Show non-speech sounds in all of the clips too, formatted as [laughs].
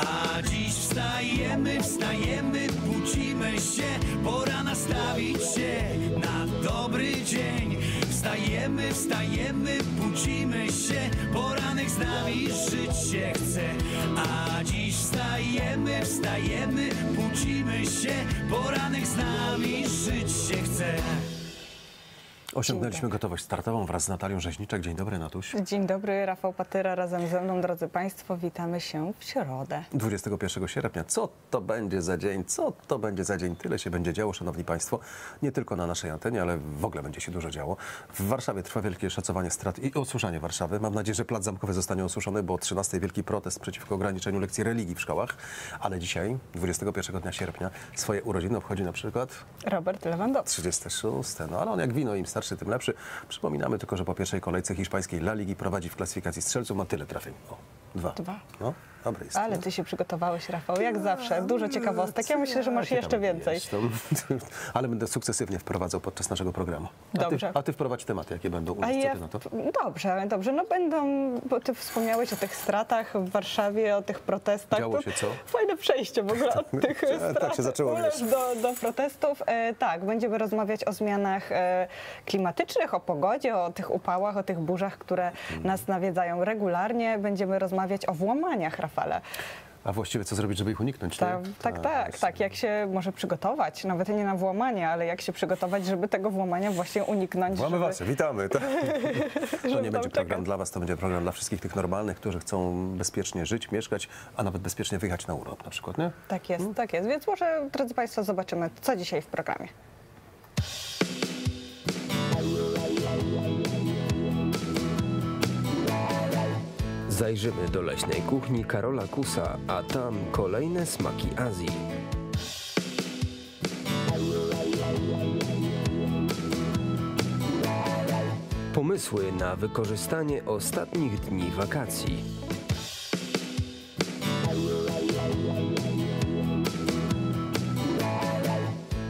A dziś wstajemy, wstajemy, budzimy się Pora nastawić się na dobry dzień. Wstajemy, wstajemy, budzimy się Poranek z nami żyć się chce. A dziś wstajemy, wstajemy, budzimy się Poranek z nami żyć się chce Osiągnęliśmy gotowość startową wraz z Natalią Rzeźniczek. Dzień dobry, Natuś. Dzień dobry, Rafał Patyra razem ze mną, drodzy Państwo, witamy się w środę. 21 sierpnia. Co to będzie za dzień? Co to będzie za dzień? Tyle się będzie działo, Szanowni Państwo. Nie tylko na naszej antenie, ale w ogóle będzie się dużo działo. W Warszawie trwa wielkie szacowanie strat i osuszanie Warszawy. Mam nadzieję, że Plac Zamkowy zostanie osuszony, bo o 13 wielki protest przeciwko ograniczeniu lekcji religii w szkołach. Ale dzisiaj, 21 dnia sierpnia, swoje urodziny obchodzi na przykład Robert Lewandowski. 36. No ale on jak wino, im starszy, tym lepszy. Przypominamy tylko, że po pierwszej kolejce hiszpańskiej La Ligi prowadzi w klasyfikacji strzelców. Ma tyle trafień. O, dwa. Dwa. No, dobry jest. Ale ty się przygotowałeś, Rafał, jak zawsze. Dużo ciekawostek. Ja myślę, że masz jeszcze więcej. [laughs] Ale będę sukcesywnie wprowadzał podczas naszego programu. A Dobrze. Ty, a ty wprowadź tematy, jakie będą u nas. A Co ja, na to? dobrze, dobrze. No będą, bo ty wspomniałeś o tych stratach w Warszawie, o tych protestach. Działo się co? Fajne przejście w ogóle [laughs] od tych Tak, strat tak się zaczęło, do, do protestów. E, tak, będziemy rozmawiać o zmianach e, klimatycznych, o pogodzie, o tych upałach, o tych burzach, które Hmm. nas nawiedzają regularnie. Będziemy rozmawiać o włamaniach, Rafale. A właściwie co zrobić, żeby ich uniknąć? Tak, nie? tak, tak, tak. Jak się może przygotować, nawet nie na włamanie, ale jak się przygotować, żeby tego włamania właśnie uniknąć. Włamywacze, witamy. Tak. [laughs] To nie będzie program czekać. dla Was, to będzie program dla wszystkich tych normalnych, którzy chcą bezpiecznie żyć, mieszkać, a nawet bezpiecznie wyjechać na urlop na przykład, nie? Tak jest, Hmm? tak jest. Więc może, drodzy Państwo, zobaczymy, co dzisiaj w programie. Zajrzymy do leśnej kuchni Karola Kusa, a tam kolejne smaki Azji. Pomysły na wykorzystanie ostatnich dni wakacji.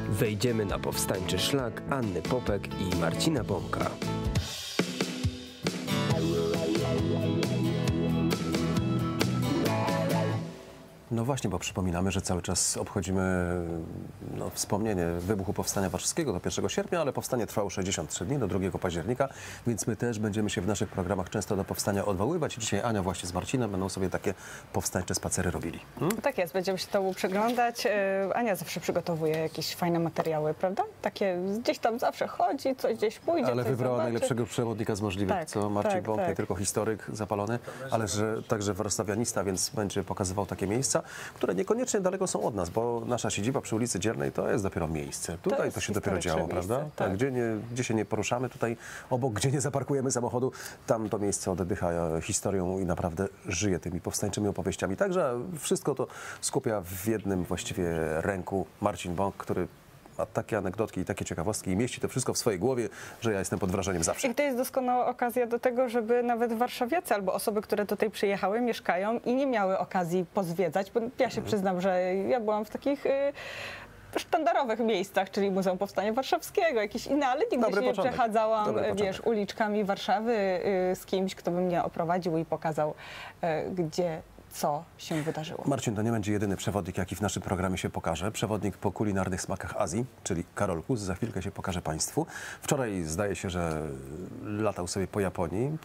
Wejdziemy na powstańczy szlak Anny Popek i Marcina Bąka. Właśnie, bo przypominamy, że cały czas obchodzimy no, wspomnienie wybuchu Powstania Warszawskiego do 1 sierpnia, ale powstanie trwało 63 dni do 2 października, więc my też będziemy się w naszych programach często do powstania odwoływać. Dzisiaj Ania właśnie z Marcinem będą sobie takie powstańcze spacery robili. Hmm? Tak jest, będziemy się temu przyglądać. E, Ania zawsze przygotowuje jakieś fajne materiały, prawda? Takie gdzieś tam zawsze chodzi, coś gdzieś pójdzie, Ale wybrała zobaczy. najlepszego przewodnika z możliwych, Tak, co Marcin tak, Bąk, nie tak. tylko historyk zapalony, ale że także warszawianista, więc będzie pokazywał takie miejsca, które niekoniecznie daleko są od nas, bo nasza siedziba przy ulicy Dzielnej to jest dopiero miejsce. Tutaj to, jest się dopiero działo, miejsce, prawda? tak. gdzie, nie, gdzie się nie poruszamy, tutaj obok, gdzie nie zaparkujemy samochodu, tam to miejsce oddycha e, historią i naprawdę żyje tymi powstańczymi opowieściami. Także wszystko to skupia w jednym właściwie ręku Marcin Bąk, który ma takie anegdotki i takie ciekawostki i mieści to wszystko w swojej głowie, że ja jestem pod wrażeniem zawsze. I to jest doskonała okazja do tego, żeby nawet warszawiacy albo osoby, które tutaj przyjechały, mieszkają i nie miały okazji pozwiedzać, bo ja się przyznam, że ja byłam w takich y, sztandarowych miejscach, czyli Muzeum Powstania Warszawskiego, jakieś inne, ale nigdy Dobry się nie początek. przechadzałam, Dobry wiesz, początek. uliczkami Warszawy y, z kimś, kto by mnie oprowadził i pokazał, y, gdzie co się wydarzyło. Marcin to nie będzie jedyny przewodnik, jaki w naszym programie się pokaże. Przewodnik po kulinarnych smakach Azji, czyli Karol Kus, za chwilkę się pokaże Państwu. Wczoraj zdaje się, że latał sobie po Japonii,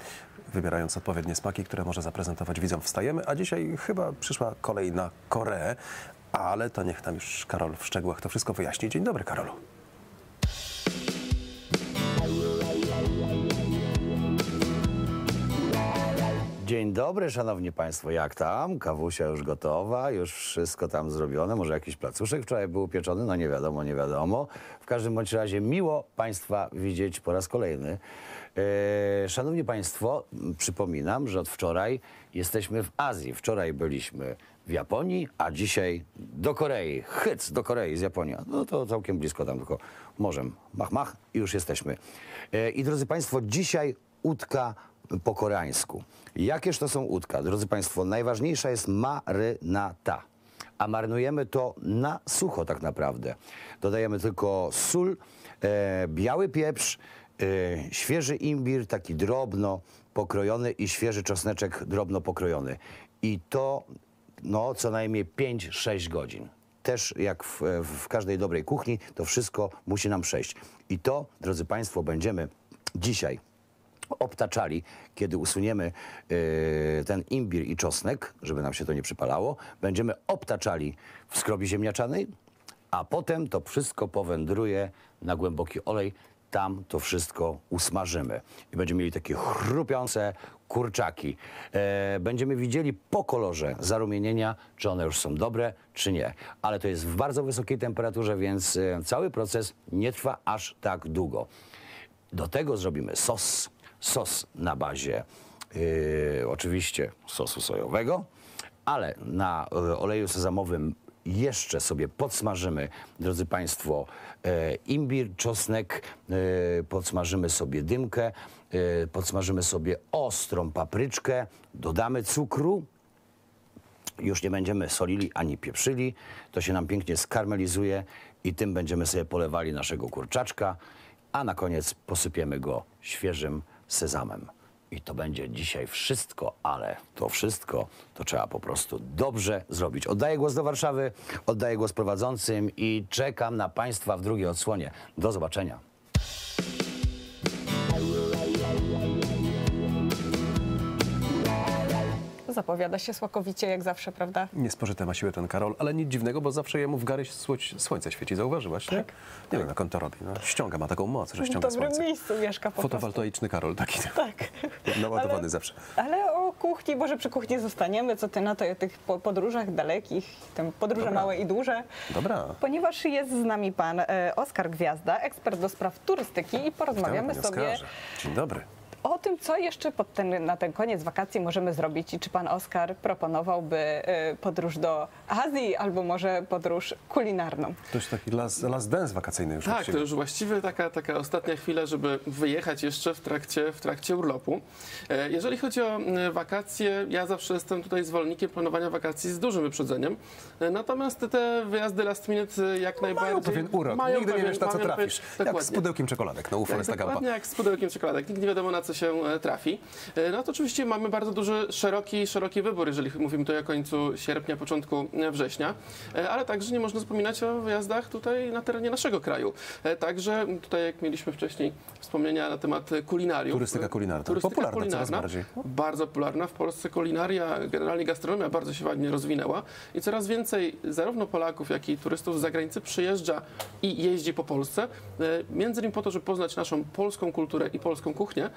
wybierając odpowiednie smaki, które może zaprezentować widzom. Wstajemy, a dzisiaj chyba przyszła kolej na Koreę, ale to niech tam już Karol w szczegółach to wszystko wyjaśni. Dzień dobry, Karolu. Dzień dobry, szanowni państwo. Jak tam? Kawusia już gotowa, już wszystko tam zrobione. Może jakiś placuszek wczoraj był upieczony? No nie wiadomo, nie wiadomo. W każdym bądź razie miło państwa widzieć po raz kolejny. E, szanowni państwo, przypominam, że od wczoraj jesteśmy w Azji. Wczoraj byliśmy w Japonii, a dzisiaj do Korei. Hyc do Korei z Japonii. No to całkiem blisko tam, tylko morzem. Mach, mach i już jesteśmy. E, I drodzy państwo, dzisiaj udka po koreańsku. Jakież to są udka? Drodzy Państwo, najważniejsza jest marynata. A marynujemy to na sucho tak naprawdę. Dodajemy tylko sól, e, biały pieprz, e, świeży imbir, taki drobno pokrojony i świeży czosneczek drobno pokrojony. I to no, co najmniej 5-6 godzin. Też jak w, w każdej dobrej kuchni, to wszystko musi nam przejść. I to, drodzy Państwo, będziemy dzisiaj obtaczali, kiedy usuniemy y, ten imbir i czosnek, żeby nam się to nie przypalało, będziemy obtaczali w skrobi ziemniaczanej, a potem to wszystko powędruje na głęboki olej. Tam to wszystko usmażymy i będziemy mieli takie chrupiące kurczaki. E, będziemy widzieli po kolorze zarumienienia, czy one już są dobre, czy nie. Ale to jest w bardzo wysokiej temperaturze, więc e, cały proces nie trwa aż tak długo. Do tego zrobimy sos. Sos na bazie yy, oczywiście sosu sojowego, ale na y, oleju sezamowym jeszcze sobie podsmażymy, drodzy Państwo, e, imbir, czosnek, e, podsmażymy sobie dymkę, e, podsmażymy sobie ostrą papryczkę, dodamy cukru, już nie będziemy solili ani pieprzyli. To się nam pięknie skarmelizuje i tym będziemy sobie polewali naszego kurczaczka, a na koniec posypiemy go świeżym sezamem. I to będzie dzisiaj wszystko, ale to wszystko to trzeba po prostu dobrze zrobić. Oddaję głos do Warszawy, oddaję głos prowadzącym i czekam na Państwa w drugiej odsłonie. Do zobaczenia. Zapowiada się słakowicie, jak zawsze, prawda? Niespożyte ma siłę ten Karol, ale nic dziwnego, bo zawsze jemu w gary słońce świeci. Zauważyłaś, nie? Nie wiem, jak on to robi. No, ściąga, ma taką moc, że W ściąga dobrym słońce. miejscu mieszka po. Fotowoltaiczny Karol taki. Tak. [laughs] Naładowany Ale- zawsze. Ale o kuchni, może przy kuchni zostaniemy, co ty na to, o tych po- podróżach dalekich, tym podróże Dobra. małe i duże. Dobra. Ponieważ jest z nami pan e, Oskar Gwiazda, ekspert do spraw turystyki i Witamy, porozmawiamy panie sobie Oskarze. Dzień dobry. O tym, co jeszcze pod ten, na ten koniec wakacji możemy zrobić i czy pan Oskar proponowałby e, podróż do Azji albo może podróż kulinarną. To jest taki last, last dance wakacyjny już Tak, właściwie. to już właściwie taka, taka ostatnia chwila, żeby wyjechać jeszcze w trakcie, w trakcie urlopu. E, Jeżeli chodzi o wakacje, ja zawsze jestem tutaj zwolennikiem planowania wakacji z dużym wyprzedzeniem. E, Natomiast te wyjazdy last minute e, jak najbardziej Mają pewien urok. mają Nigdy nie pewien- wiesz, na co trafisz. pewien- Jak z pudełkiem czekoladek na UFO Tak, Gampa. dokładnie jak z pudełkiem czekoladek. Nigdy nie wiadomo, na co się e, trafi. E, No to oczywiście mamy bardzo duży, szeroki, szeroki wybór, jeżeli mówimy tutaj o końcu sierpnia, początku e, września, ale także nie można zapominać o wyjazdach tutaj na terenie naszego kraju. Także tutaj, jak mieliśmy wcześniej wspomnienia na temat kulinariów. Turystyka kulinarna. Turystyka Popularna kulinarna, coraz bardziej. Bardzo popularna. W Polsce kulinaria, generalnie gastronomia bardzo się ładnie rozwinęła i coraz więcej zarówno Polaków, jak i turystów z zagranicy przyjeżdża i jeździ po Polsce, między innymi po to, żeby poznać naszą polską kulturę i polską kuchnię,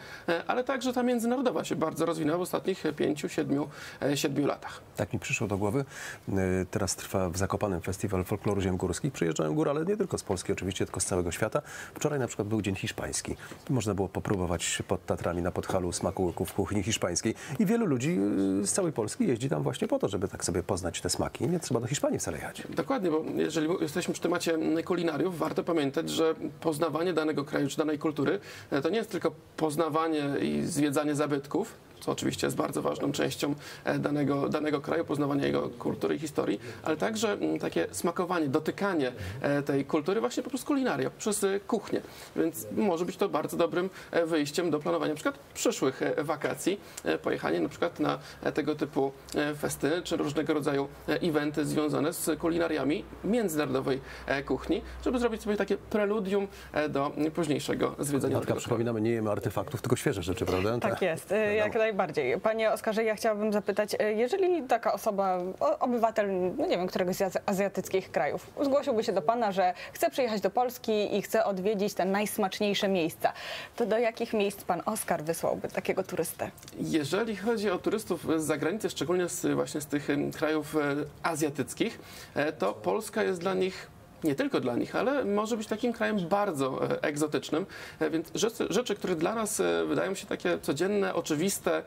ale także ta międzynarodowa się bardzo rozwinęła w ostatnich pięciu, siedmiu, e, siedmiu latach. Tak mi przyszło do głowy. Y, Teraz trwa w Zakopanem Festiwal Folkloru Ziem Górskich. Przyjeżdżają góry, ale nie tylko z Polski oczywiście, tylko z całego świata. Wczoraj na przykład był Dzień Hiszpański. Można było popróbować pod Tatrami na Podhalu smakołyków kuchni hiszpańskiej. I wielu ludzi y, z całej Polski jeździ tam właśnie po to, żeby tak sobie poznać te smaki. Nie trzeba do Hiszpanii wcale jechać. Dokładnie, bo jeżeli jesteśmy przy temacie kulinariów, warto pamiętać, że poznawanie danego kraju czy danej kultury e, to nie jest tylko poznawanie zwiedzanie zabytków, co oczywiście jest bardzo ważną częścią e, danego, danego kraju, poznawanie jego kultury i historii, ale także mm, takie smakowanie, dotykanie e, tej kultury właśnie poprzez kulinarię, poprzez e, kuchnię. Więc może być to bardzo dobrym wyjściem do planowania na przykład przyszłych wakacji, pojechanie na przykład na e, tego typu festyny czy różnego rodzaju eventy związane z kulinariami międzynarodowej kuchni, żeby zrobić sobie takie preludium do późniejszego zwiedzania kraju. przypominamy, nie jemy artefaktów, tylko świeże rzeczy, prawda? Tak jest, e, jak najbardziej. Panie Oskarze, ja chciałabym zapytać, e, jeżeli taka osoba, obywatel, no nie wiem, któregoś z azja- azjatyckich krajów, zgłosiłby się do Pana, że chce przyjechać do Polski i chce odwiedzić te najsmaczniejsze miejsca, to do jakich miejsc Pan Oskar wysłałby takiego turystę? Jeżeli chodzi o turystów z zagranicy, szczególnie z, właśnie z tych krajów e, azjatyckich, e, to Polska jest dla nich nie tylko dla nich, ale może być takim krajem bardzo e, egzotycznym, E, więc rzeczy, rzeczy, które dla nas e, wydają się takie codzienne, oczywiste,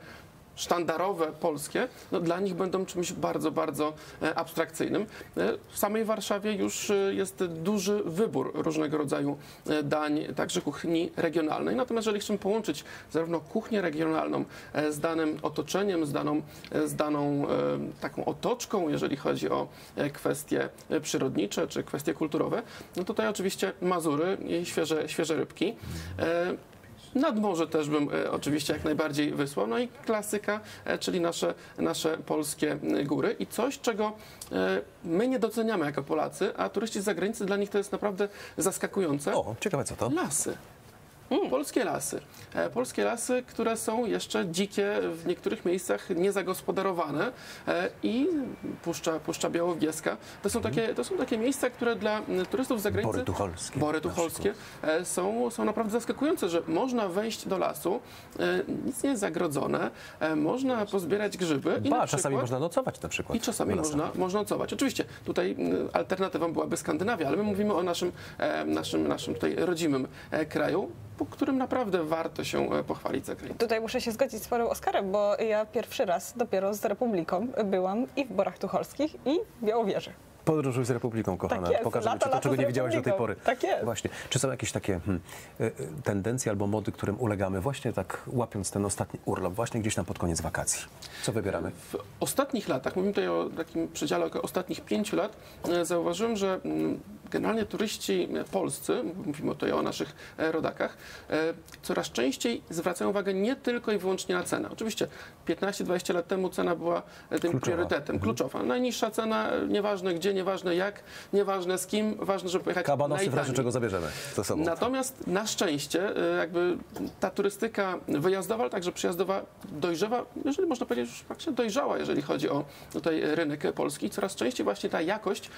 sztandarowe, polskie, no dla nich będą czymś bardzo, bardzo e, abstrakcyjnym. E, W samej Warszawie już e, jest duży wybór różnego rodzaju dań, także kuchni regionalnej. Natomiast jeżeli chcemy połączyć zarówno kuchnię regionalną z danym otoczeniem, z daną, z daną taką otoczką, jeżeli chodzi o kwestie przyrodnicze czy kwestie kulturowe, no tutaj oczywiście Mazury i świeże, świeże rybki. Nad morze też bym e, oczywiście jak najbardziej wysłał. No i klasyka, e, czyli nasze, nasze polskie e, góry i coś, czego my nie doceniamy jako Polacy, a turyści z zagranicy dla nich to jest naprawdę zaskakujące. O, ciekawe co to? Lasy. Polskie lasy. E, Polskie lasy, które są jeszcze dzikie, w niektórych miejscach niezagospodarowane e, i Puszcza, Puszcza Białowieska. To są, takie, to są takie miejsca, które dla turystów z zagranicy... Bory tucholskie Bory tucholskie e, są, są naprawdę zaskakujące, że można wejść do lasu, nic nie jest zagrodzone, można pozbierać grzyby i Ba, czasami przykład, można nocować na przykład. i czasami można, można nocować. Oczywiście tutaj alternatywą byłaby Skandynawia, ale my mówimy o naszym, naszym, naszym tutaj rodzimym kraju, po którym naprawdę warto się e, pochwalić za granicą. Tutaj muszę się zgodzić z panem Oskarem, bo ja pierwszy raz dopiero z Republiką byłam i w Borach Tucholskich i w Białowieży. Podróżuj z Republiką, kochana. Tak jest, lata, ci to, czego nie widziałaś do tej pory. Tak jest. Właśnie. Czy są jakieś takie hmm, y, y, tendencje albo mody, którym ulegamy właśnie tak łapiąc ten ostatni urlop, właśnie gdzieś tam pod koniec wakacji? Co wybieramy? W ostatnich latach, mówimy tutaj o takim przedziale około ostatnich pięciu lat, e, zauważyłem, że mm, generalnie turyści polscy, mówimy tutaj o naszych e, rodakach, e, coraz częściej zwracają uwagę nie tylko i wyłącznie na cenę. Oczywiście 15-20 lat temu cena była e, tym Kluczowa. priorytetem, kluczowa. Najniższa cena, nieważne gdzie, nieważne jak, nieważne z kim, ważne, żeby pojechać Kabanosy w razie czego zabierzemy ze sobą. Natomiast na szczęście jakby ta turystyka wyjazdowa, ale także przyjazdowa dojrzewa, jeżeli można powiedzieć, już praktycznie dojrzała, jeżeli chodzi o tutaj rynek polski. Coraz częściej właśnie ta jakość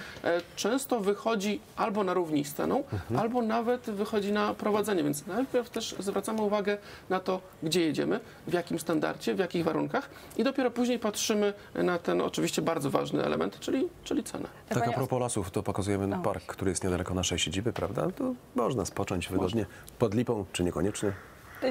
często wychodzi albo na równi z ceną, albo nawet wychodzi na prowadzenie, więc najpierw też zwracamy uwagę na to, gdzie jedziemy, w jakim standardzie, w jakich warunkach i dopiero później patrzymy na ten oczywiście bardzo ważny element, czyli, czyli cenę. Tak a propos lasów, to pokazujemy park, który jest niedaleko naszej siedziby, prawda? To można spocząć wygodnie pod lipą, czy niekoniecznie.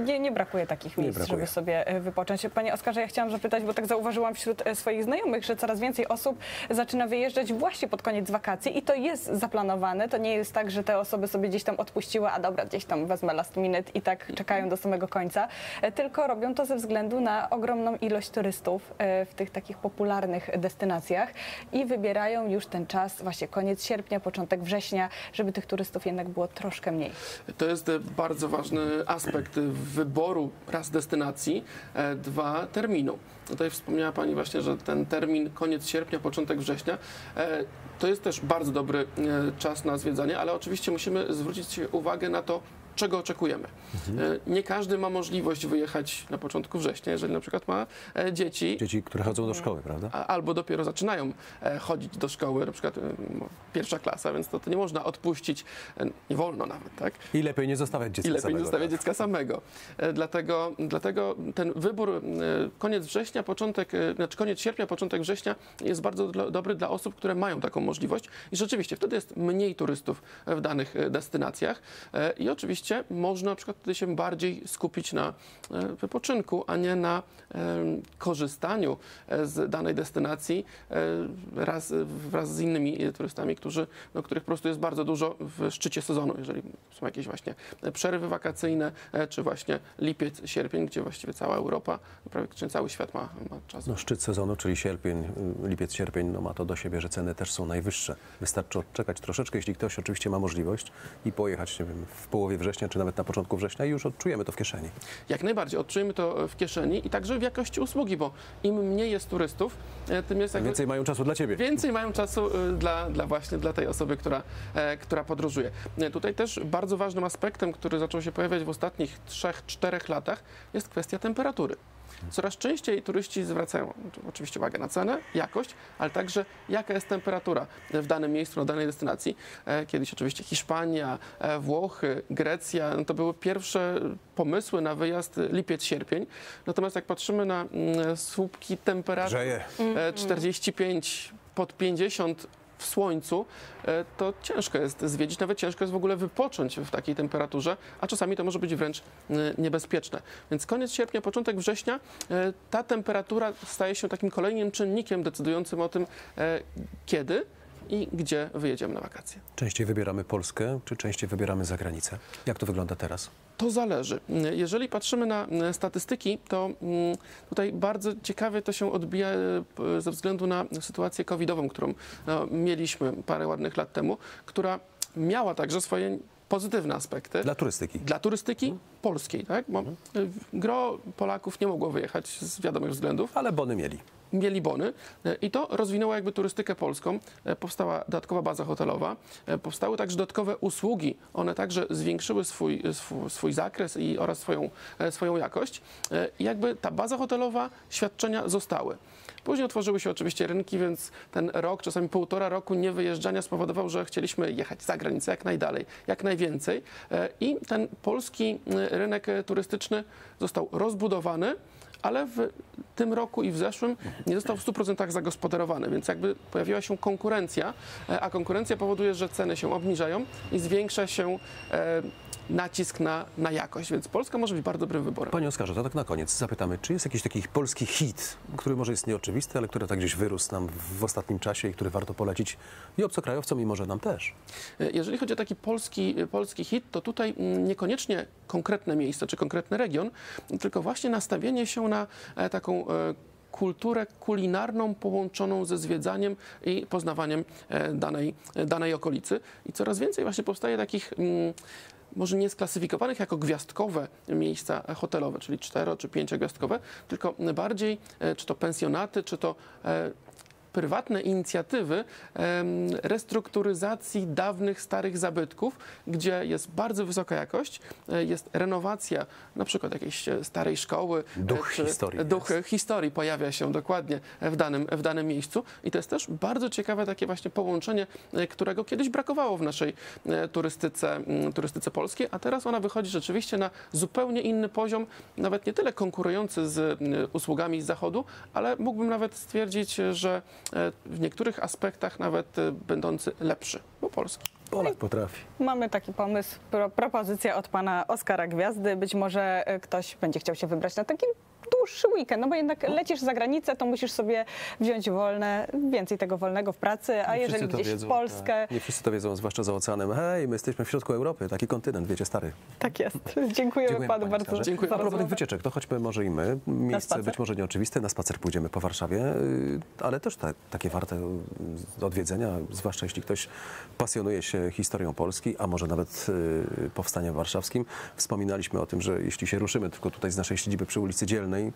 Nie, nie brakuje takich miejsc, brakuje. żeby sobie e, wypocząć. Panie Oskarze, ja chciałam zapytać, bo tak zauważyłam wśród e, swoich znajomych, że coraz więcej osób zaczyna wyjeżdżać właśnie pod koniec wakacji i to jest zaplanowane. To nie jest tak, że te osoby sobie gdzieś tam odpuściły, a dobra, gdzieś tam wezmę last minute i tak czekają do samego końca, e, tylko robią to ze względu na ogromną ilość turystów w tych takich popularnych destynacjach i wybierają już ten czas, właśnie koniec sierpnia, początek września, żeby tych turystów jednak było troszkę mniej. To jest bardzo ważny aspekt e, wyboru raz destynacji, e, dwa terminu. Tutaj wspomniała Pani właśnie, że ten termin koniec sierpnia, początek września e, to jest też bardzo dobry e, czas na zwiedzanie, ale oczywiście musimy zwrócić uwagę na to, czego oczekujemy. E, Nie każdy ma możliwość wyjechać na początku września, jeżeli na przykład ma e, dzieci, Dzieci, które chodzą do szkoły, prawda? albo dopiero zaczynają e, chodzić do szkoły, na przykład no, pierwsza klasa, więc to, to nie można odpuścić, nie wolno nawet, tak? I lepiej nie zostawiać dziecka I lepiej samego, nie zostawiać tak. dziecka samego. Dlatego, dlatego ten wybór koniec września, początek, znaczy koniec sierpnia, początek września jest bardzo dla, dobry dla osób, które mają taką możliwość i rzeczywiście wtedy jest mniej turystów w danych destynacjach i oczywiście można na przykład wtedy się bardziej skupić na e, wypoczynku, a nie na e, korzystaniu e, z danej destynacji raz, wraz z innymi turystami, którzy, no, których po prostu jest bardzo dużo w szczycie sezonu, jeżeli są jakieś właśnie przerwy wakacyjne, czy właśnie lipiec, sierpień, gdzie właściwie cała Europa, praktycznie cały świat ma, ma czas. No, szczyt sezonu, czyli sierpień, y, lipiec, sierpień, no ma to do siebie, że ceny też są najwyższe. Wystarczy odczekać troszeczkę, jeśli ktoś oczywiście ma możliwość i pojechać nie wiem, w połowie września, czy nawet na początku września i już odczujemy to w kieszeni. Jak najbardziej odczujemy to w kieszeni i także w jakości usługi, bo im mniej jest turystów, e, tym jest jakby Więcej mają czasu dla ciebie. Więcej mają czasu y, dla, dla właśnie dla tej osoby, która, e, która podróżuje. E, Tutaj też bardzo ważnym aspektem, który zaczął się pojawiać w ostatnich 3-4 latach, jest kwestia temperatury. Coraz częściej turyści zwracają oczywiście uwagę na cenę, jakość, ale także jaka jest temperatura w danym miejscu, na danej destynacji. E, Kiedyś oczywiście Hiszpania, e, Włochy, Grecja, no to były pierwsze pomysły na wyjazd lipiec-sierpień. Natomiast jak patrzymy na mm, słupki temperatur, Grzeje. e, 45 pod 50 w słońcu, e, to ciężko jest zwiedzić, nawet ciężko jest w ogóle wypocząć w takiej temperaturze, a czasami to może być wręcz e, niebezpieczne. Więc koniec sierpnia, początek września, e, ta temperatura staje się takim kolejnym czynnikiem decydującym o tym, kiedy i gdzie wyjedziemy na wakacje. Częściej wybieramy Polskę, czy częściej wybieramy zagranicę? Jak to wygląda teraz? To zależy. Jeżeli patrzymy na e, statystyki, to mm, tutaj bardzo ciekawie to się odbija e, ze względu na sytuację covidową, którą no, mieliśmy parę ładnych lat temu, która miała także swoje pozytywne aspekty. Dla turystyki. Dla turystyki polskiej, tak? Bo y, gro Polaków nie mogło wyjechać z wiadomych względów Ale bony mieli. mieli bony e, i to rozwinęło jakby turystykę polską. E, Powstała dodatkowa baza hotelowa, powstały także dodatkowe usługi. One także zwiększyły swój, swój, swój zakres i oraz swoją, swoją jakość. I jakby ta baza hotelowa, świadczenia zostały. Później otworzyły się oczywiście rynki, więc ten rok, czasami półtora roku niewyjeżdżania spowodował, że chcieliśmy jechać za granicę jak najdalej, jak najwięcej. E, I ten polski e, rynek e, turystyczny został rozbudowany ale w tym roku i w zeszłym nie został w 100% zagospodarowany, więc jakby pojawiła się konkurencja, a konkurencja powoduje, że ceny się obniżają i zwiększa się nacisk na, na jakość, więc Polska może być bardzo dobrym wyborem. Panie Oskarze, to tak na koniec zapytamy, czy jest jakiś taki polski hit, który może jest nieoczywisty, ale który tak gdzieś wyrósł nam w ostatnim czasie i który warto polecić i obcokrajowcom i może nam też? E, Jeżeli chodzi o taki polski, polski hit, to tutaj mm, niekoniecznie konkretne miejsce czy konkretny region, tylko właśnie nastawienie się na e, taką e, kulturę kulinarną połączoną ze zwiedzaniem i poznawaniem e, danej, danej okolicy. I coraz więcej właśnie powstaje takich mm, może nie sklasyfikowanych jako gwiazdkowe miejsca hotelowe, czyli cztero czy pięciogwiazdkowe, tylko bardziej e, czy to pensjonaty, czy to e, prywatne inicjatywy restrukturyzacji dawnych, starych zabytków, gdzie jest bardzo wysoka jakość, e, jest renowacja na przykład jakiejś e, starej szkoły. Duch e, historii Duch historii pojawia się dokładnie w danym, w danym miejscu. I to jest też bardzo ciekawe takie właśnie połączenie, którego kiedyś brakowało w naszej turystyce, mm, turystyce polskiej, a teraz ona wychodzi rzeczywiście na zupełnie inny poziom, nawet nie tyle konkurujący z mm, usługami z zachodu, ale mógłbym nawet stwierdzić, że w niektórych aspektach nawet e, będący lepszy, bo polski. Polak potrafi. Mamy taki pomysł, pro, propozycja od pana Oskara Gwiazdy. Być może e, ktoś będzie chciał się wybrać na taki dłuższy weekend, no bo jednak lecisz za granicę, to musisz sobie wziąć wolne, więcej tego wolnego w pracy, a Nie jeżeli gdzieś wiedzą, w Polskę, tak. Nie wszyscy to wiedzą, zwłaszcza za oceanem. Hej, my jesteśmy w środku Europy, taki kontynent, wiecie, stary. tak jest. [laughs] Dziękujemy, Dziękuję panu bardzo. Dziękuję. A propos tych wycieczek, to choćby może i my. Miejsce być może nieoczywiste, na spacer pójdziemy po Warszawie, yy, ale też ta, takie warte yy, odwiedzenia, zwłaszcza jeśli ktoś pasjonuje się historią Polski, a może nawet yy, powstaniem warszawskim. Wspominaliśmy o tym, że jeśli się ruszymy tylko tutaj z naszej siedziby przy ulicy Dzielnej,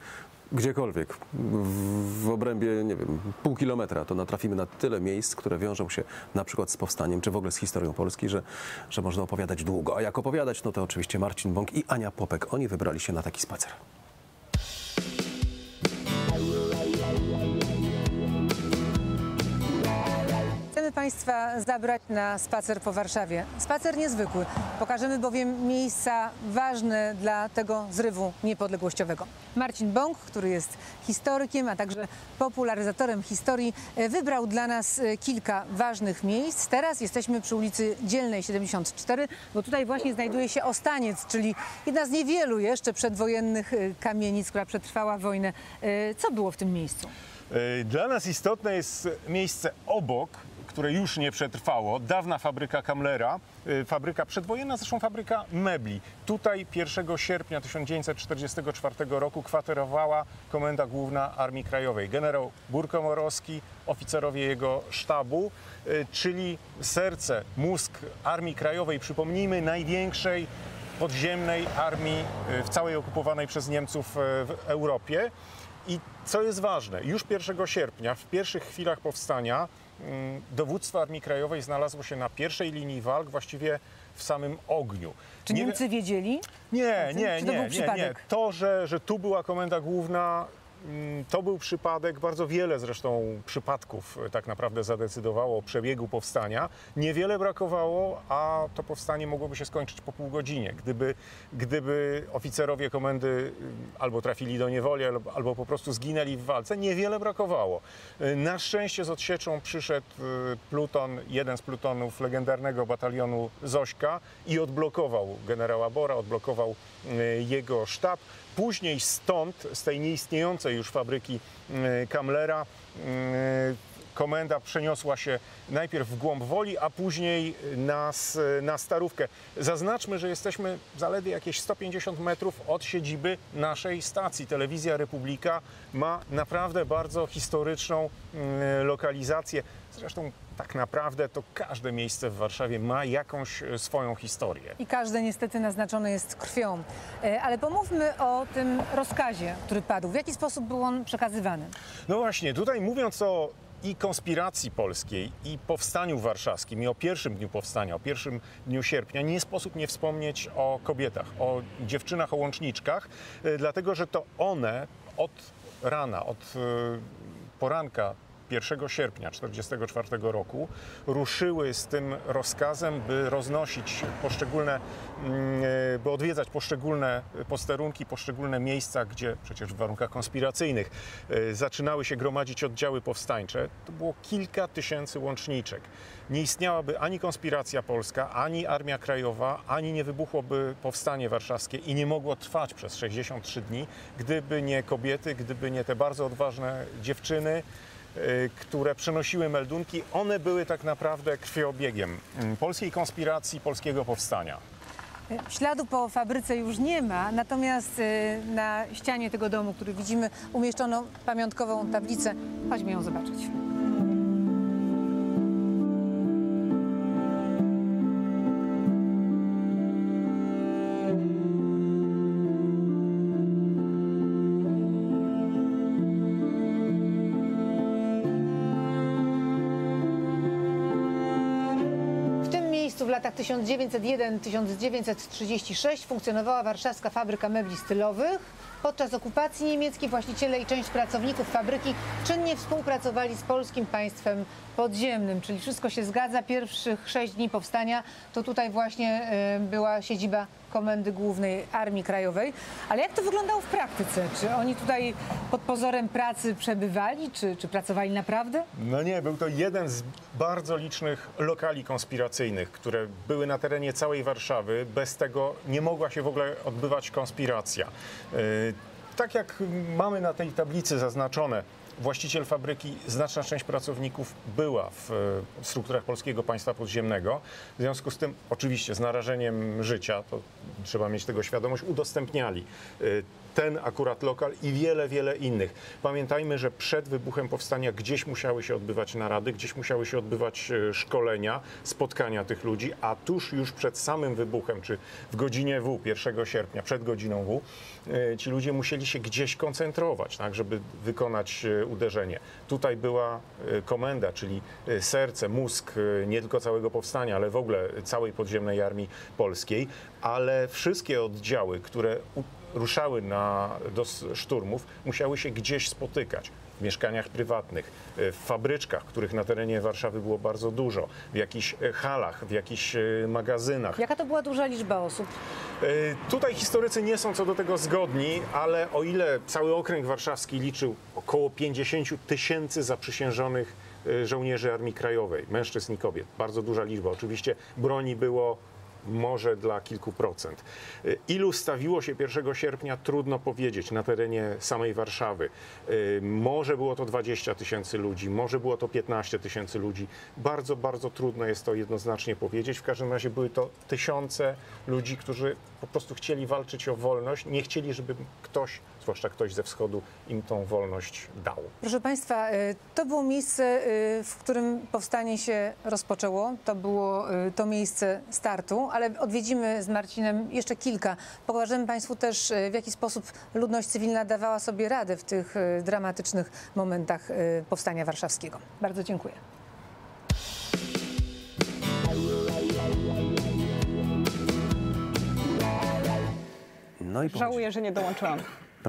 gdziekolwiek, w, obrębie, nie wiem, pół kilometra, to natrafimy na tyle miejsc, które wiążą się na przykład z powstaniem, czy w ogóle z historią Polski, że, że można opowiadać długo. A jak opowiadać, no to oczywiście Marcin Bąk i Ania Popek. Oni wybrali się na taki spacer. Państwa zabrać na spacer po Warszawie. Spacer niezwykły. Pokażemy bowiem miejsca ważne dla tego zrywu niepodległościowego. Marcin Bąk, który jest historykiem, a także popularyzatorem historii, e, wybrał dla nas e, kilka ważnych miejsc. Teraz jesteśmy przy ulicy Dzielnej 74, bo tutaj właśnie znajduje się Ostaniec, czyli jedna z niewielu jeszcze przedwojennych e, kamienic, która przetrwała wojnę. Co było w tym miejscu? Dla nas istotne jest miejsce obok, które już nie przetrwało. Dawna fabryka Kamlera, y, fabryka przedwojenna, zresztą fabryka mebli. Tutaj 1 sierpnia 1944 roku kwaterowała Komenda Główna Armii Krajowej. Generał Burkomorowski, oficerowie jego sztabu, y, czyli serce, mózg Armii Krajowej, przypomnijmy, największej podziemnej armii y, w całej okupowanej przez Niemców w Europie. I co jest ważne, już 1 sierpnia, w pierwszych chwilach powstania, dowództwo Armii Krajowej znalazło się na pierwszej linii walk, właściwie w samym ogniu. Czy Nie Niemcy wiedzieli? nie, nie, nie, nie, nie. To, że, że tu była komenda główna, mm, to był przypadek. Bardzo wiele zresztą przypadków e, tak naprawdę zadecydowało o przebiegu powstania. Niewiele brakowało, a to powstanie mogłoby się skończyć po pół godzinie, gdyby, gdyby oficerowie komendy y, albo trafili do niewoli, albo, albo po prostu zginęli w walce. Niewiele brakowało. Y, Na szczęście z odsieczą przyszedł y, pluton, jeden z plutonów legendarnego batalionu Zośka i odblokował generała Bora, odblokował jego sztab. Później stąd, z tej nieistniejącej już fabryki y, Kamlera, y, komenda przeniosła się najpierw w głąb Woli, a później na, s- na Starówkę. Zaznaczmy, że jesteśmy zaledwie jakieś 150 metrów od siedziby naszej stacji. Telewizja Republika ma naprawdę bardzo historyczną lokalizację. Zresztą tak naprawdę to każde miejsce w Warszawie ma jakąś e, swoją historię. I każde niestety naznaczone jest krwią. E, Ale pomówmy o tym rozkazie, który padł. W jaki sposób był on przekazywany? No właśnie, tutaj mówiąc o i konspiracji polskiej, i powstaniu warszawskim, i o pierwszym dniu powstania, o pierwszym dniu sierpnia, nie sposób nie wspomnieć o kobietach, o dziewczynach, o łączniczkach, y, dlatego że to one od rana, od poranka 1 sierpnia 1944 roku ruszyły z tym rozkazem, by roznosić poszczególne, mm, e, by odwiedzać poszczególne posterunki, poszczególne miejsca, gdzie przecież w warunkach konspiracyjnych e, zaczynały się gromadzić oddziały powstańcze. To było kilka tysięcy łączniczek. Nie istniałaby ani konspiracja polska, ani Armia Krajowa, ani nie wybuchłoby powstanie warszawskie i nie mogło trwać przez 63 dni, gdyby nie kobiety, gdyby nie te bardzo odważne dziewczyny, które przenosiły meldunki, one były tak naprawdę krwiobiegiem mm, polskiej konspiracji, polskiego powstania. Śladu po fabryce już nie ma, natomiast e, na ścianie tego domu, który widzimy, umieszczono pamiątkową tablicę. Chodźmy ją zobaczyć. 1901-1936 funkcjonowała warszawska fabryka mebli stylowych. Podczas okupacji niemieckiej właściciele i część pracowników fabryki czynnie współpracowali z polskim państwem podziemnym, czyli wszystko się zgadza. Pierwszych sześć dni powstania to tutaj właśnie e, była siedziba Komendy Głównej Armii Krajowej. Ale jak to wyglądało w praktyce? Czy oni tutaj pod pozorem pracy przebywali, czy, czy pracowali naprawdę? No nie, był to jeden z bardzo licznych lokali konspiracyjnych, które były na terenie całej Warszawy. Bez tego nie mogła się w ogóle odbywać konspiracja. Yy, Tak jak mamy na tej tablicy zaznaczone, właściciel fabryki, znaczna część pracowników była w e, strukturach Polskiego Państwa Podziemnego. W związku z tym, oczywiście z narażeniem życia, to trzeba mieć tego świadomość, udostępniali e, ten akurat lokal i wiele, wiele innych. Pamiętajmy, że przed wybuchem powstania gdzieś musiały się odbywać narady, gdzieś musiały się odbywać e, szkolenia, spotkania tych ludzi, a tuż już przed samym wybuchem, czy w godzinie W, 1 sierpnia, przed godziną W, e, ci ludzie musieli się gdzieś koncentrować, tak, żeby wykonać e, uderzenie. Tutaj była komenda, czyli serce, mózg nie tylko całego powstania, ale w ogóle całej podziemnej armii polskiej, ale wszystkie oddziały, które ruszały na, do szturmów, musiały się gdzieś spotykać. W mieszkaniach prywatnych, e, w fabryczkach, których na terenie Warszawy było bardzo dużo, w jakichś e, halach, w jakichś e, magazynach. Jaka to była duża liczba osób? Tutaj historycy nie są co do tego zgodni, ale o ile cały okręg warszawski liczył około 50 tysięcy zaprzysiężonych żołnierzy Armii Krajowej, mężczyzn i kobiet, bardzo duża liczba. Oczywiście broni było może dla kilku procent. E, Ilu stawiło się 1 sierpnia, trudno powiedzieć, na terenie samej Warszawy. E, Może było to 20 tysięcy ludzi, może było to 15 tysięcy ludzi. Bardzo, bardzo trudno jest to jednoznacznie powiedzieć. W każdym razie były to tysiące ludzi, którzy po prostu chcieli walczyć o wolność, nie chcieli, żeby ktoś, zwłaszcza ktoś ze wschodu, im tą wolność dał. Proszę Państwa, y, to było miejsce, y, w którym powstanie się rozpoczęło. To było y, to miejsce startu, ale odwiedzimy z Marcinem jeszcze kilka. Pokażemy Państwu też, w jaki sposób ludność cywilna dawała sobie radę w tych dramatycznych momentach powstania warszawskiego. Bardzo dziękuję. No i Żałuję, że nie dołączyłam.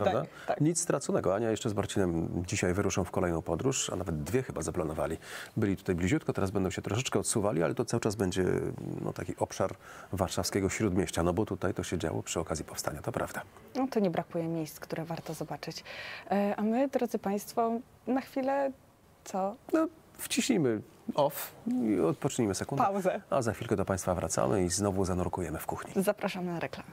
Prawda? Tak, tak. Nic straconego. Ania jeszcze z Marcinem dzisiaj wyruszą w kolejną podróż, a nawet dwie chyba zaplanowali. Byli tutaj bliziutko, teraz będą się troszeczkę odsuwali, ale to cały czas będzie no, taki obszar warszawskiego śródmieścia, no bo tutaj to się działo przy okazji powstania, to prawda. No to nie brakuje miejsc, które warto zobaczyć. E, A my, drodzy Państwo, na chwilę co? No, wciśnijmy off i odpocznijmy sekundę. Pauzę. A za chwilkę do Państwa wracamy i znowu zanurkujemy w kuchni. Zapraszamy na reklamy.